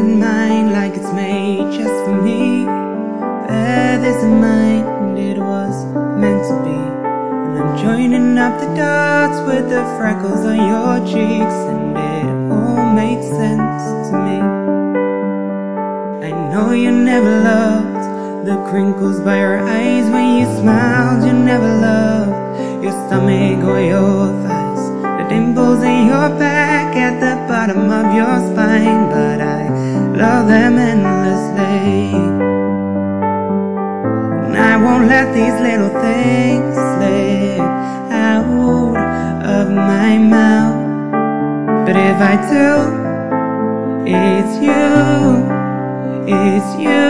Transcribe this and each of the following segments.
in mine like it's made just for me. Earth isn't mine, and it was meant to be. And I'm joining up the dots with the freckles on your cheeks, and it all makes sense to me. I know you never loved the crinkles by your eyes when you smiled. You never loved your stomach or your thighs, the dimples in your back at the bottom of your spine. But I love them endlessly. And I won't let these little things slip out of my mouth. But if I do, it's you, it's you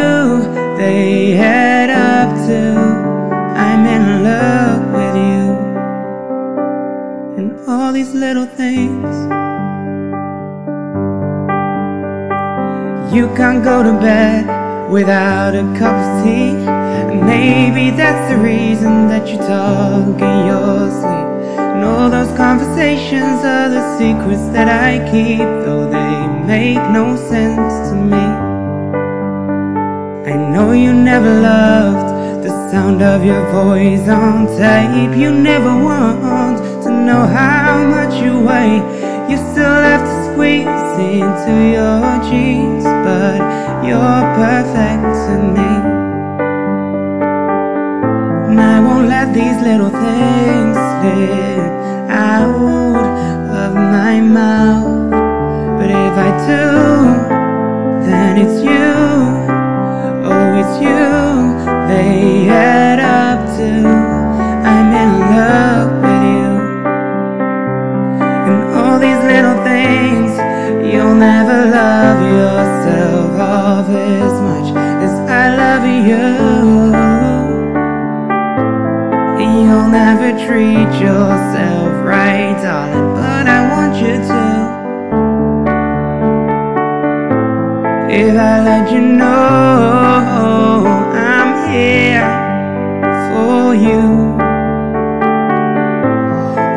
they head up to. I'm in love with you. And all these little things. You can't go to bed without a cup of tea. And maybe that's the reason that you talk in your sleep. And all those conversations are the secrets that I keep, though they make no sense to me. I know you never loved the sound of your voice on tape. You never want to know how much you weigh. You still have to squeeze into your jeans, but you're perfect to me. And I won't let these little things slip out of my mouth. But if I do, then it's you. Oh, it's you they head up to. I'm in love with you. And all these little things, never love yourself half as much as I love you. You'll never treat yourself right, darling, but I want you to. If I let you know I'm here for you,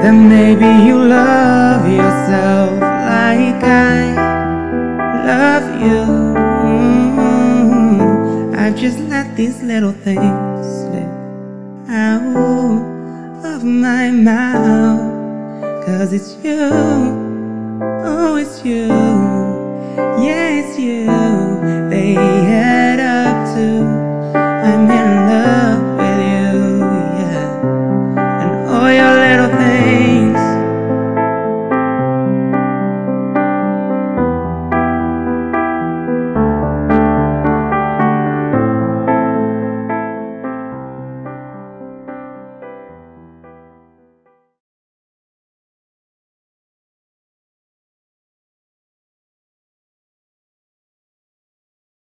then maybe you love yourself like I love you. Mm-hmm. I've just let these little things slip out of my mouth. Cause it's you, oh, it's you. Yeah, it's you.